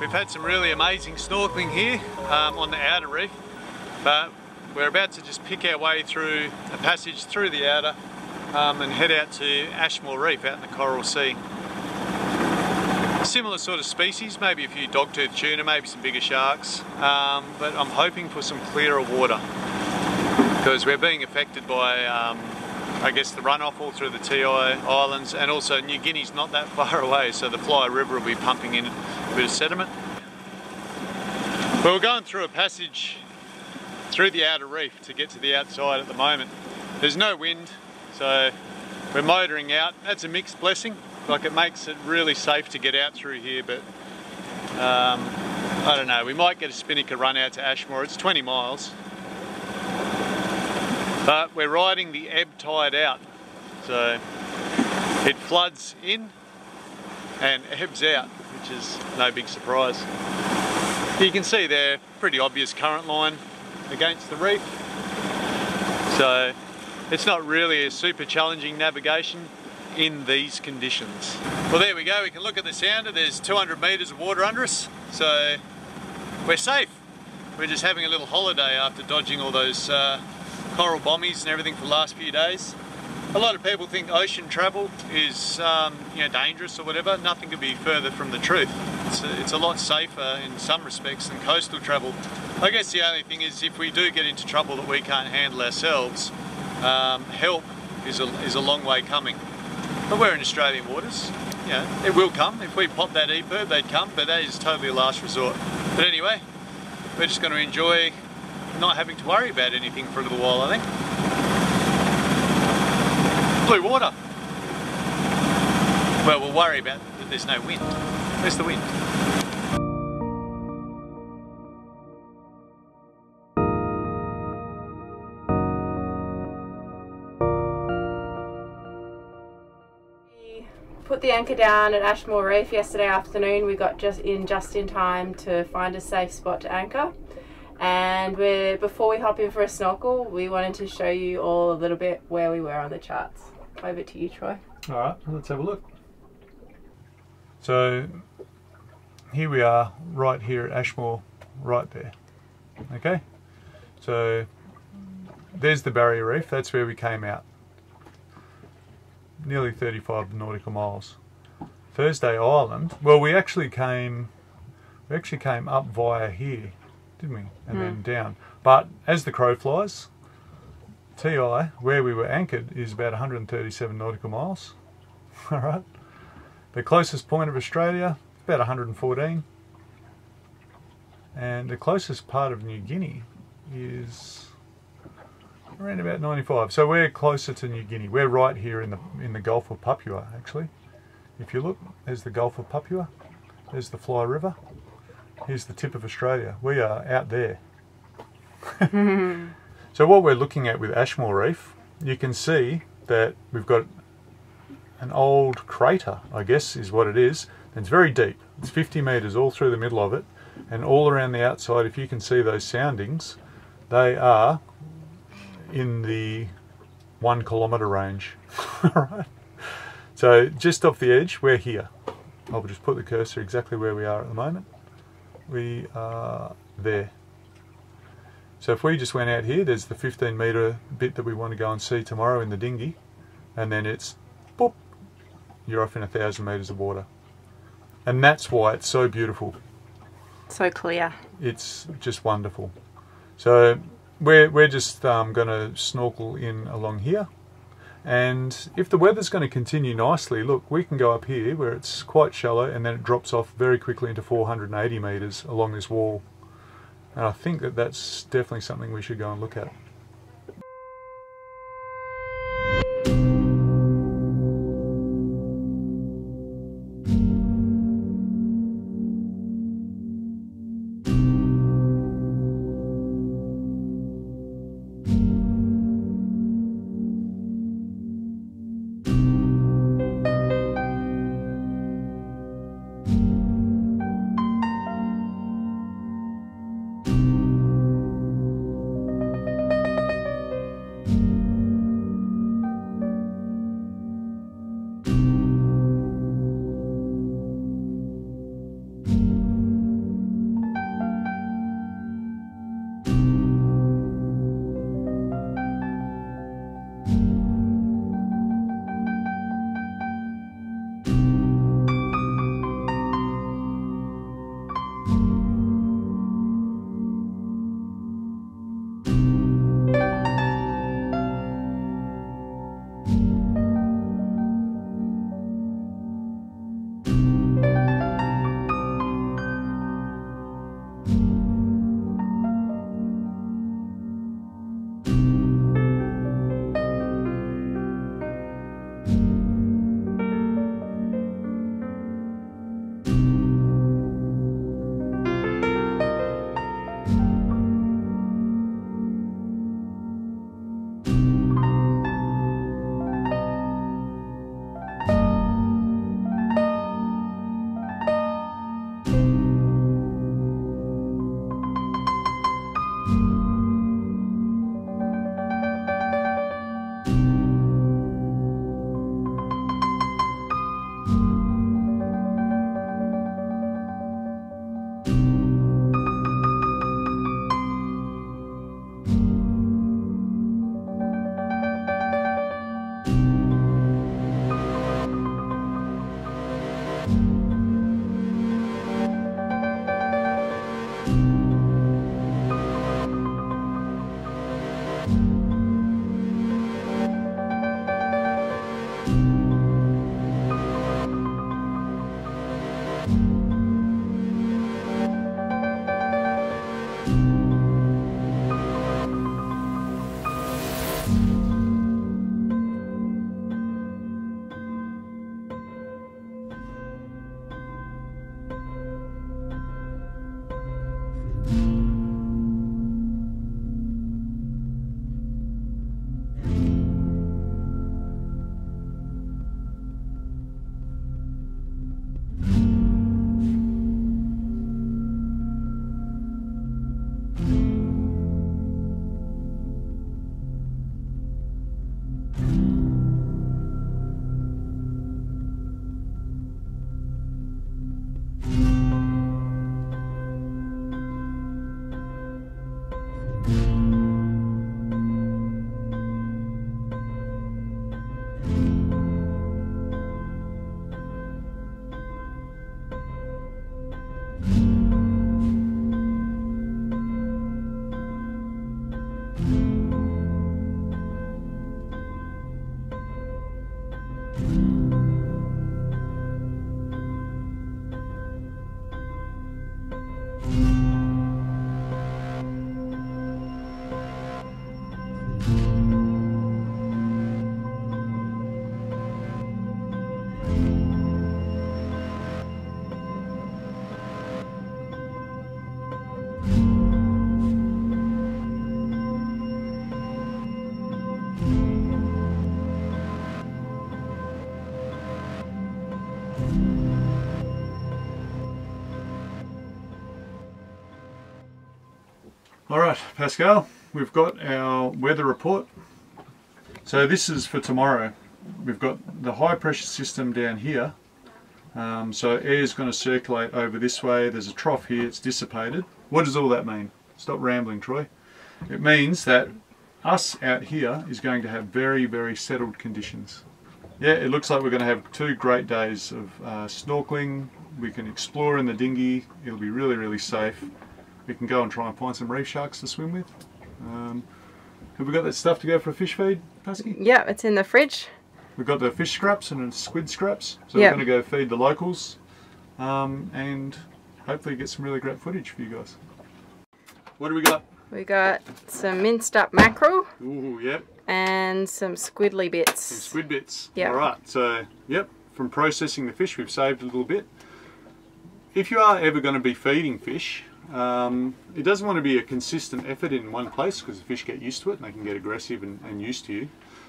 We've had some really amazing snorkeling here um, on the outer reef, but we're about to just pick our way through a passage through the outer um, and head out to Ashmore Reef out in the Coral Sea. Similar sort of species, maybe a few dogtooth tuna, maybe some bigger sharks, um, but I'm hoping for some clearer water because we're being affected by um, I guess the runoff all through the TI Islands and also New Guinea's not that far away so the Fly River will be pumping in a bit of sediment. But we're going through a passage through the outer reef to get to the outside at the moment. There's no wind so we're motoring out. That's a mixed blessing like it makes it really safe to get out through here but um, I don't know we might get a spinnaker run out to Ashmore. It's 20 miles but we're riding the ebb tide out. So it floods in and ebbs out, which is no big surprise. You can see there, pretty obvious current line against the reef. So it's not really a super challenging navigation in these conditions. Well there we go, we can look at the sounder, there's 200 metres of water under us, so we're safe. We're just having a little holiday after dodging all those uh, coral bommies and everything for the last few days. A lot of people think ocean travel is um, you know dangerous or whatever. Nothing could be further from the truth. It's a, it's a lot safer in some respects than coastal travel. I guess the only thing is if we do get into trouble that we can't handle ourselves, um, help is a, is a long way coming. But we're in Australian waters. Know, it will come. If we pop that EPIRB, they'd come, but that is totally a last resort. But anyway, we're just going to enjoy not having to worry about anything for a little while, I think. Blue water. Well, we'll worry about that there's no wind. Where's the wind? We Put the anchor down at Ashmore Reef yesterday afternoon. We got just in just in time to find a safe spot to anchor. And we before we hop in for a snorkel, we wanted to show you all a little bit where we were on the charts. Over to you, Troy. All right, let's have a look. So here we are, right here at Ashmore, right there. Okay, so there's the barrier reef. That's where we came out. Nearly 35 nautical miles. Thursday Island. Well, we actually came. We actually came up via here didn't we? And mm. then hmm. down. But as the crow flies, TI, where we were anchored, is about 137 nautical miles. All right. The closest point of Australia, about 114. And the closest part of New Guinea is around about 95. So we're closer to New Guinea. We're right here in the in the Gulf of Papua, actually. If you look, there's the Gulf of Papua. There's the Fly River. Here's the tip of Australia. We are out there. so what we're looking at with Ashmore Reef, you can see that we've got an old crater, I guess is what it is. It's very deep. It's 50 metres all through the middle of it. And all around the outside, if you can see those soundings, they are in the one kilometre range. right. So just off the edge, we're here. I'll just put the cursor exactly where we are at the moment we are there. So if we just went out here, there's the 15 metre bit that we want to go and see tomorrow in the dinghy, and then it's, you're off in a thousand metres of water. And that's why it's so beautiful. So clear. It's just wonderful. So we're, we're just um, going to snorkel in along here. And if the weather's going to continue nicely, look, we can go up here where it's quite shallow and then it drops off very quickly into 480 metres along this wall. And I think that that's definitely something we should go and look at. Pascal, we've got our weather report. So this is for tomorrow. We've got the high pressure system down here. Um, so air is going to circulate over this way. There's a trough here, it's dissipated. What does all that mean? Stop rambling, Troy. It means that us out here is going to have very, very settled conditions. Yeah, it looks like we're going to have two great days of uh, snorkeling. We can explore in the dinghy. It'll be really, really safe. We can go and try and find some reef sharks to swim with. Um, have we got that stuff to go for a fish feed, Pasky? Yeah, it's in the fridge. We've got the fish scraps and squid scraps. So Yep. we're going to go feed the locals um, and hopefully get some really great footage for you guys. What do we got? We got some minced up mackerel Ooh, yep, and some squiddly bits. some squid bits. Yep. All right, so yep, from processing the fish, we've saved a little bit. If you are ever going to be feeding fish, um, it doesn't want to be a consistent effort in one place because the fish get used to it and they can get aggressive and, and used to you.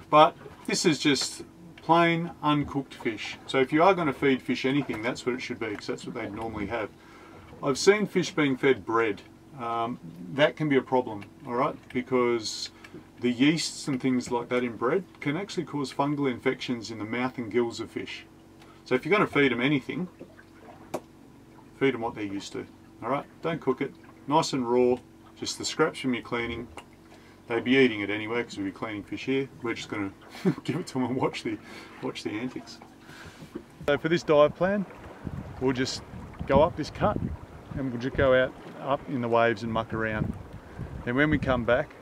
But this is just plain uncooked fish. So if you are going to feed fish anything, that's what it should be because that's what they'd normally have. I've seen fish being fed bread. Um, that can be a problem, all right, because the yeasts and things like that in bread can actually cause fungal infections in the mouth and gills of fish. So if you're going to feed them anything, feed them what they're used to. All right, don't cook it. Nice and raw, just the scraps from your cleaning. They'd be eating it anyway because we'd be cleaning fish here. We're just going to give it to them and watch the watch the antics. So for this dive plan, we'll just go up this cut and we'll just go out up in the waves and muck around. And when we come back,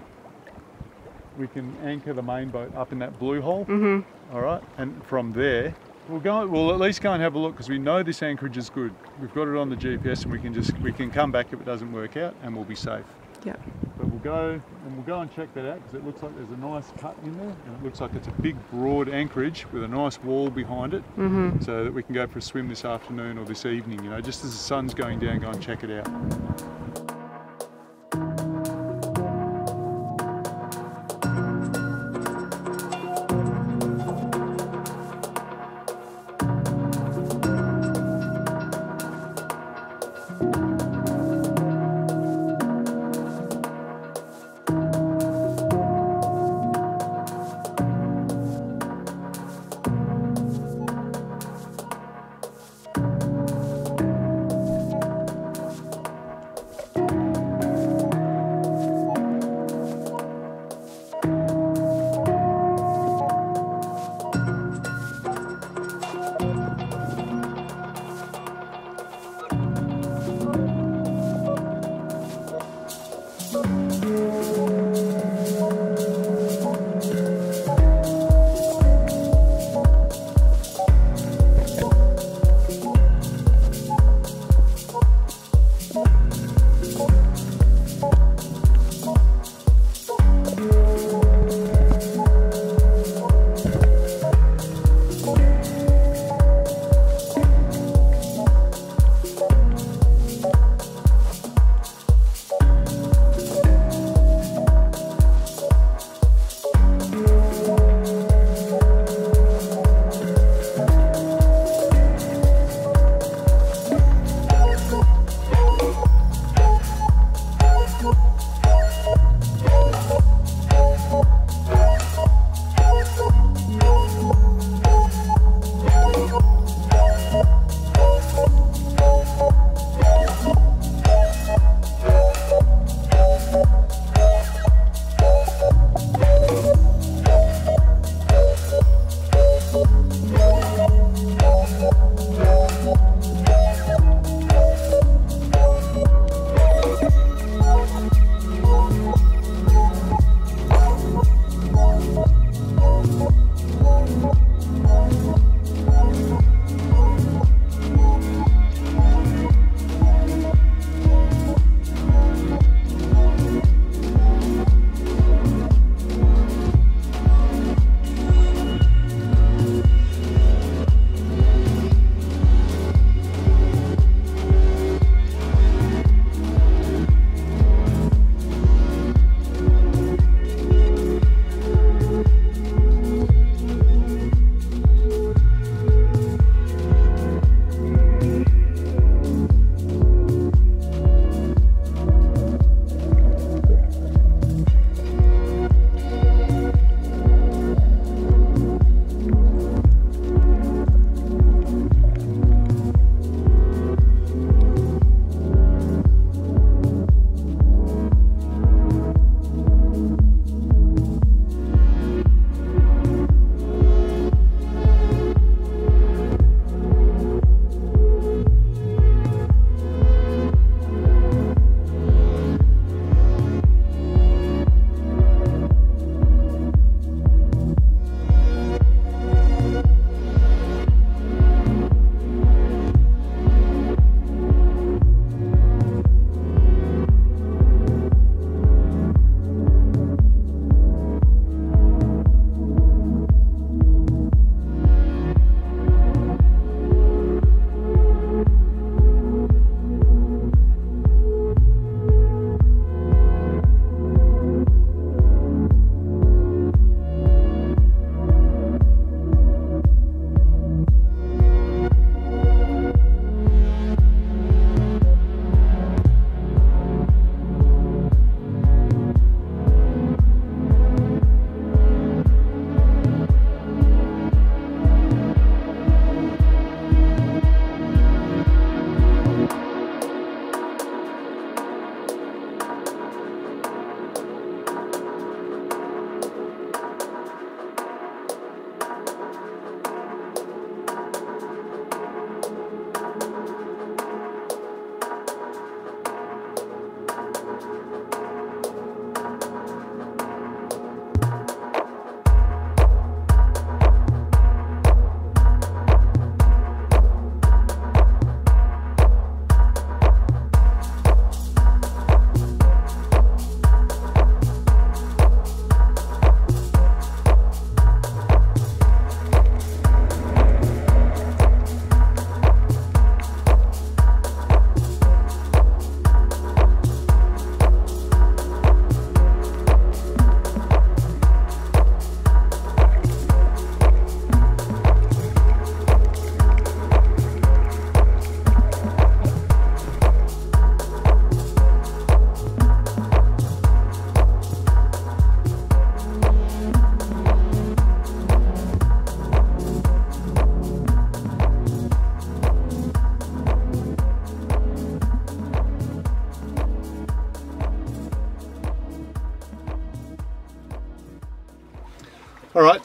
we can anchor the main boat up in that blue hole. Mm-hmm. All right, and from there, we'll go. We'll at least go and have a look because we know this anchorage is good. We've got it on the GPS, and we can just we can come back if it doesn't work out, and we'll be safe. Yeah. But we'll go and we'll go and check that out because it looks like there's a nice cut in there, and it looks like it's a big, broad anchorage with a nice wall behind it, Mm-hmm. so that we can go for a swim this afternoon or this evening. You know, just as the sun's going down, go and check it out.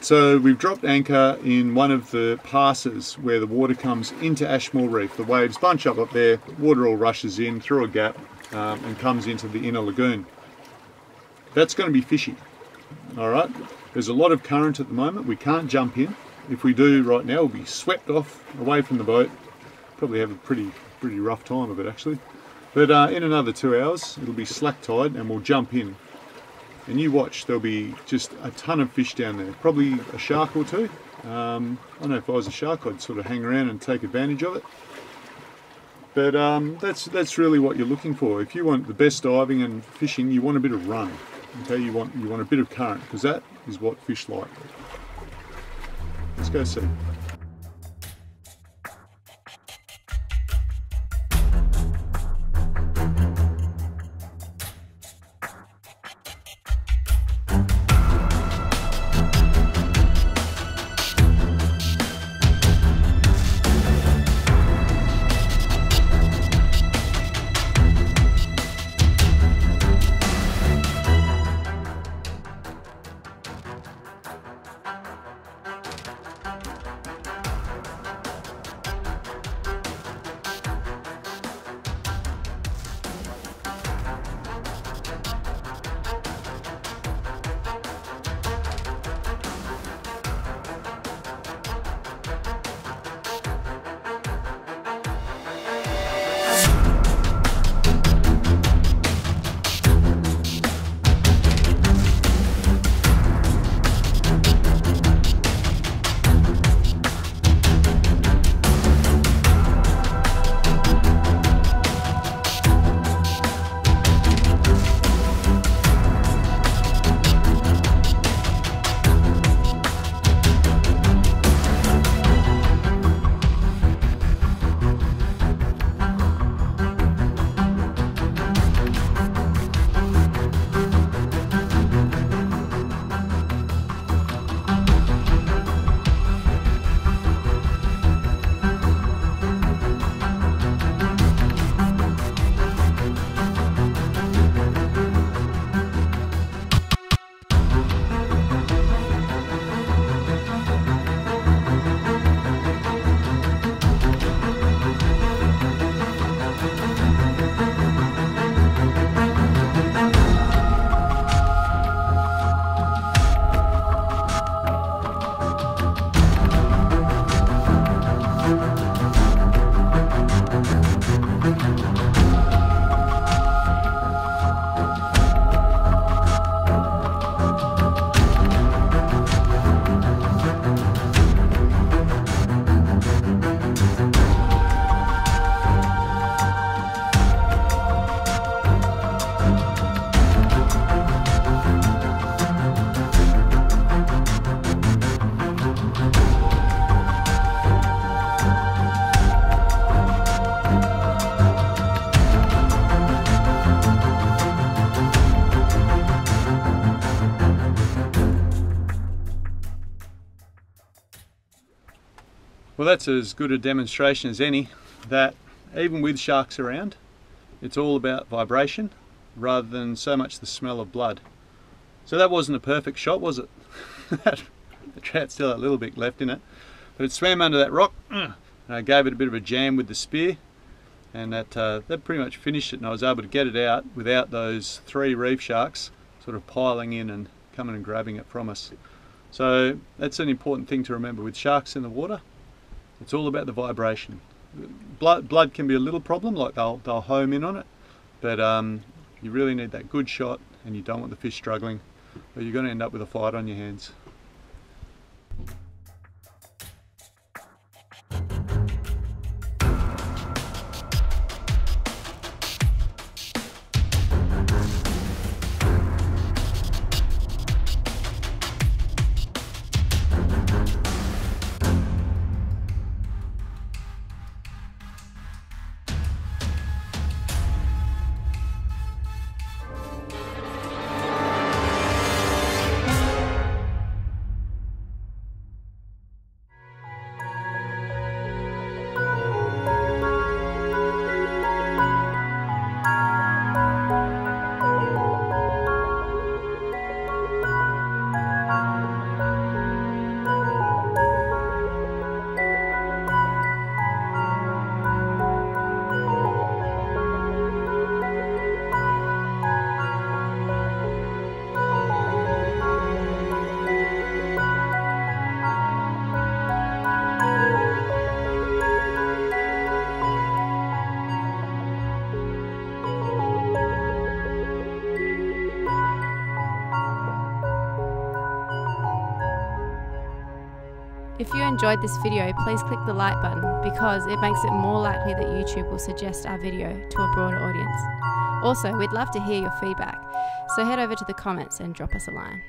So we've dropped anchor in one of the passes where the water comes into Ashmore Reef. The waves bunch up up there, water all rushes in through a gap um, and comes into the inner lagoon. That's going to be fishy. All right, there's a lot of current at the moment. We can't jump in. If we do right now, we'll be swept off away from the boat. Probably have a pretty pretty rough time of it actually. But uh, in another two hours, it'll be slack tide and we'll jump in. And you watch, there'll be just a ton of fish down there. Probably a shark or two. Um, I know if I was a shark, I'd sort of hang around and take advantage of it. But um, that's that's really what you're looking for. If you want the best diving and fishing, you want a bit of run. Okay, you want you want a bit of current because that is what fish like. Let's go see. That's as good a demonstration as any that even with sharks around it's all about vibration rather than so much the smell of blood. So that wasn't a perfect shot was it? the trout still had a little bit left in it but it swam under that rock and I gave it a bit of a jam with the spear and that, uh, that pretty much finished it and I was able to get it out without those three reef sharks sort of piling in and coming and grabbing it from us. So that's an important thing to remember with sharks in the water. It's all about the vibration. Blood, blood can be a little problem, like they'll, they'll home in on it, but um, you really need that good shot and you don't want the fish struggling or you're going to end up with a fight on your hands. If you enjoyed this video, please click the like button because it makes it more likely that YouTube will suggest our video to a broader audience. Also, we'd love to hear your feedback, so head over to the comments and drop us a line.